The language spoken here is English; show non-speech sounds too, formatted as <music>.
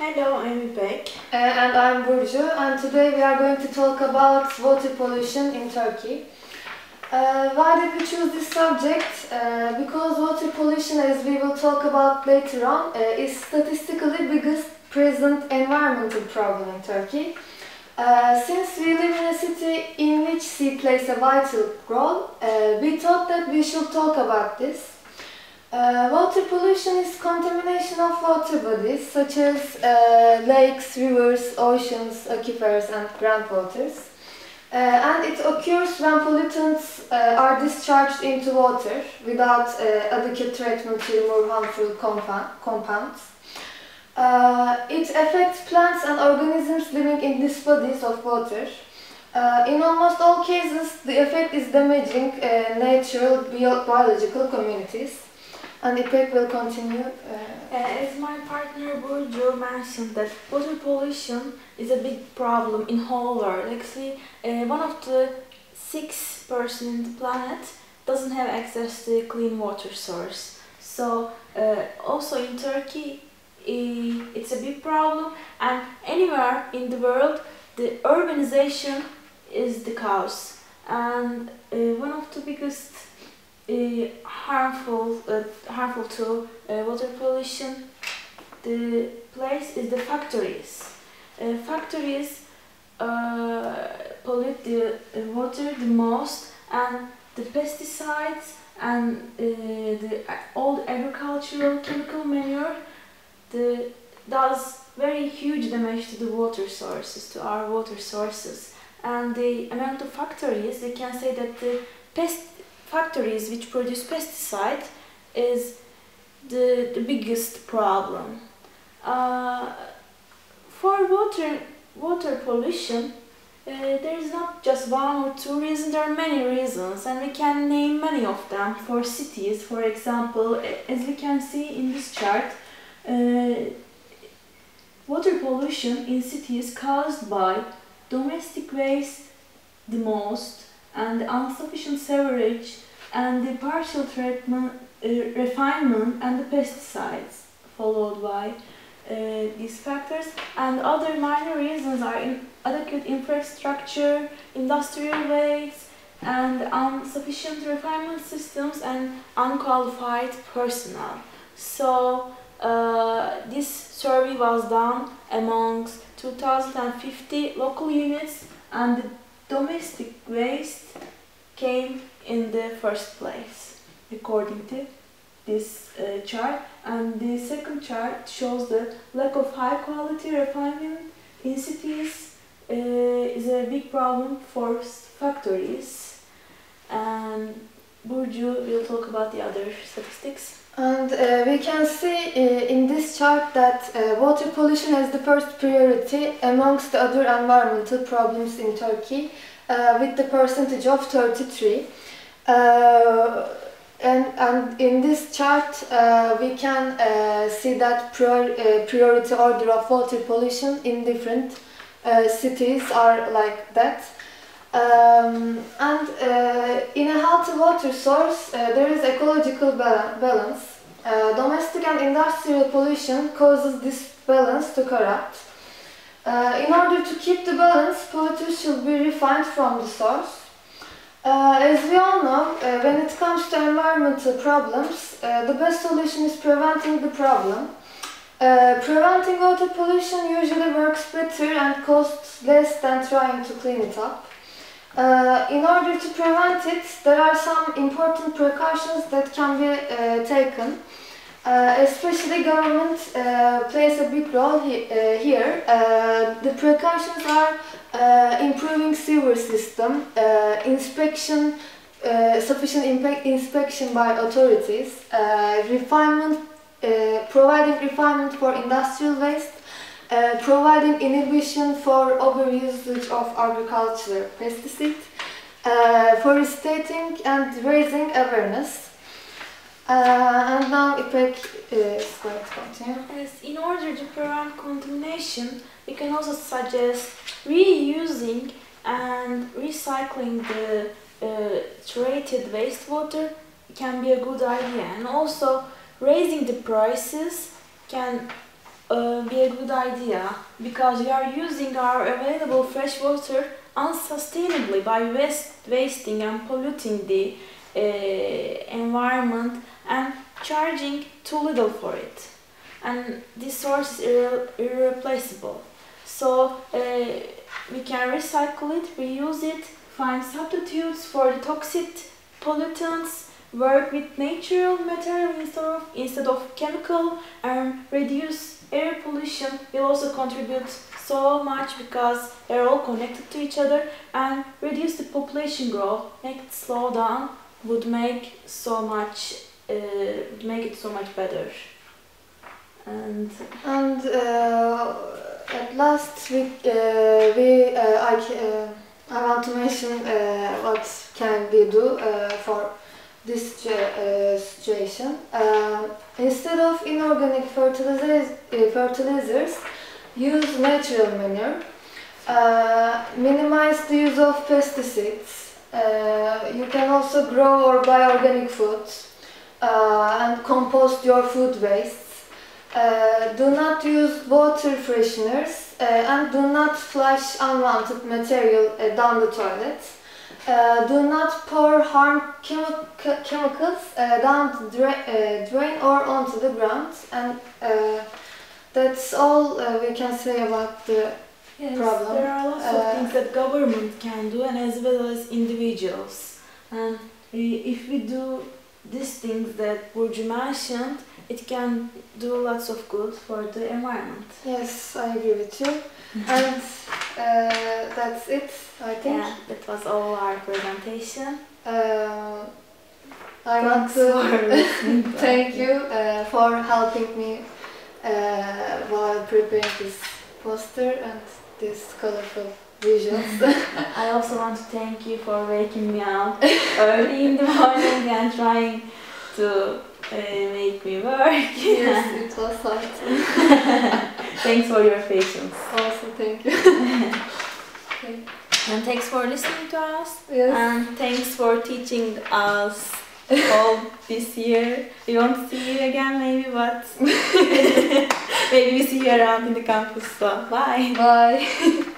Hello, I'm Ipek. Uh, and I'm Burcu, and today we are going to talk about water pollution in Turkey. Uh, why did we choose this subject? Uh, because water pollution, as we will talk about later on, uh, is statistically biggest present environmental problem in Turkey. Uh, since we live in a city in which sea plays a vital role, uh, we thought that we should talk about this. Uh, water pollution is contamination of water bodies such as uh, lakes, rivers, oceans, aquifers and groundwaters. Uh, and it occurs when pollutants uh, are discharged into water without uh, adequate treatment to remove harmful compa compounds. Uh, it affects plants and organisms living in these bodies of water. in almost all cases, the effect is damaging natural bio biological communities. And the Ipek will continue. Uh, as my partner Burcu mentioned that water pollution is a big problem in whole world. Actually, uh, one of the six person in the planet doesn't have access to clean water source. So uh, also in Turkey, it's a big problem and anywhere in the world the urbanization is the cause and uh, one of the biggest harmful harmful to uh, water pollution. The place is the factories. Uh, factories uh, pollute the water the most and the pesticides and the old agricultural chemical manure the, does very huge damage to the water sources to our water sources. And the amount of factories they can say that the pest factories which produce pesticide is the, the biggest problem. Uh, for water, water pollution, uh, there is not just one or two reasons, there are many reasons and we can name many of them. For cities, for example, as we can see in this chart, uh, water pollution in cities caused by domestic waste the most and insufficient sewerage and the partial treatment, uh, refinement and the pesticides followed by uh, these factors and other minor reasons are inadequate infrastructure, industrial waste and insufficient refinement systems and unqualified personnel. So uh, this survey was done amongst 2050 local units and domestic waste came in the first place according to this uh, chart. And the second chart shows the lack of high quality refinement in cities uh, is a big problem for factories. And Burcu will talk about the other statistics. And uh, we can see uh, in this chart that uh, water pollution has the first priority amongst the other environmental problems in Turkey uh, with the percentage of 33. Uh, and, and in this chart uh, we can see that prior, priority order of water pollution in different cities are like that. Um, and uh, in a healthy water source, uh, there is ecological balance. Uh, domestic and industrial pollution causes this balance to corrupt. Uh, in order to keep the balance, pollutants should be refined from the source. Uh, as we all know, uh, when it comes to environmental problems, the best solution is preventing the problem. preventing water pollution usually works better and costs less than trying to clean it up. Uh, in order to prevent it, there are some important precautions that can be uh, taken. Uh, especially government uh, plays a big role he uh, here. The precautions are improving sewer system, inspection, sufficient inspection by authorities, refinement, providing refinement for industrial waste, uh, providing inhibition for overusage of agricultural pesticides, uh, forestating and raising awareness. Uh, and now Ipek is going to continue. Yes, in order to prevent contamination, we can also suggest reusing and recycling the uh, treated wastewater can be a good idea and also raising the prices can uh, be a good idea because we are using our available fresh water unsustainably by waste, wasting and polluting the uh, environment and charging too little for it. And this source is irre- irreplaceable. So uh, we can recycle it, reuse it, find substitutes for the toxic pollutants, work with natural material instead of, instead of chemical, and reduce air pollution will also contribute so much because they're all connected to each other and reduce the population growth, make it slow down, would make so much, uh, make it so much better. And And uh, at last we, uh, we uh, I, uh, I want to mention uh, what can we do for this uh, situation. Uh, instead of inorganic fertilizers, uh, fertilizers use natural manure. Uh, minimize the use of pesticides. Uh, you can also grow or buy organic food and compost your food wastes. Do not use water fresheners and do not flush unwanted material down the toilet. Uh, do not pour harm chemi- chemicals uh, down the dra- uh, drain or onto the ground. And uh, that's all uh, we can say about the. Yes, problem. there are lots Uh, of things that government can do, and as well as individuals. And if we do these things that Burcu mentioned, it can do lots of good for the environment. Yes, I agree with you. And uh, that's it, I think. Yeah, that was all our presentation. Uh, I want Thanks for to <laughs> thank you uh, for helping me uh, while preparing this poster and these colorful visuals. <laughs> <laughs> I also want to thank you for waking me up early in the morning and trying to uh, make me work. <laughs> yes, <laughs> it was hard. <laughs> Thanks for your patience. Also, thank you. okay. And thanks for listening to us. Yes. And thanks for teaching us all this year. We won't see you again maybe, but maybe we see you around in the campus. So bye. Bye.